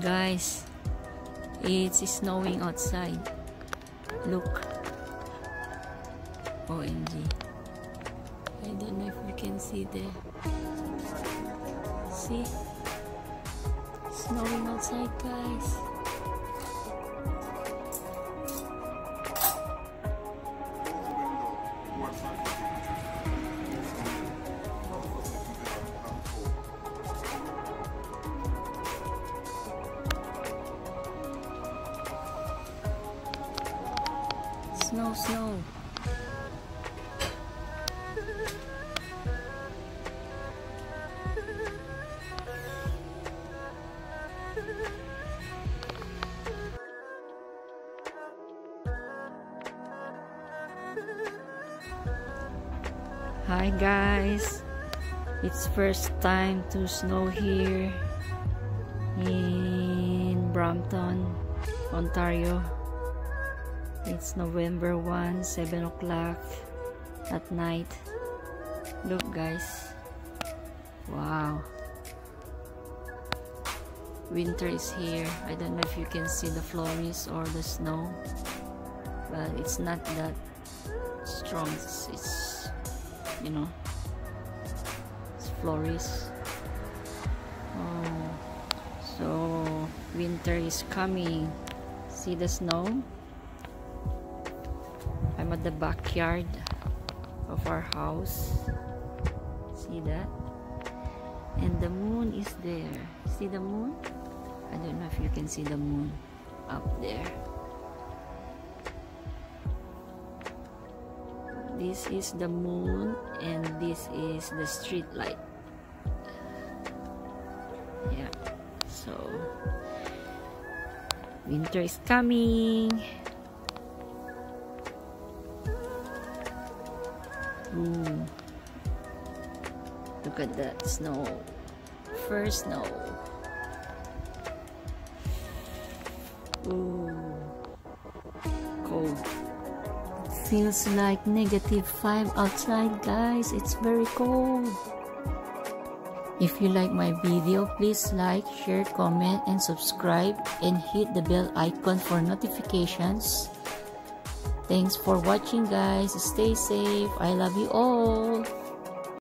Guys, it's snowing outside. Look. OMG. I don't know if you can see there. See? Snowing outside, guys. Snow, snow. Hi guys. It's first time to snow here in Brampton, Ontario. It's November 1, 7 o'clock at night. Look guys. Wow. Winter is here. I don't know if you can see the flurries or the snow. But it's not that strong. It's, it's you know, it's. Oh, so winter is coming. See the snow? I'm at the backyard of our house. See that? And the moon is there. See the moon? I don't know if you can see the moon up there. This is the moon and this is the street light. Yeah. So winter is coming. Ooh. Look at that snow. First snow. Ooh. Cold. It feels like negative 5 outside, guys. It's very cold. If you like my video, please like, share, comment, and subscribe and hit the bell icon for notifications. Thanks for watching guys. Stay safe. I love you all.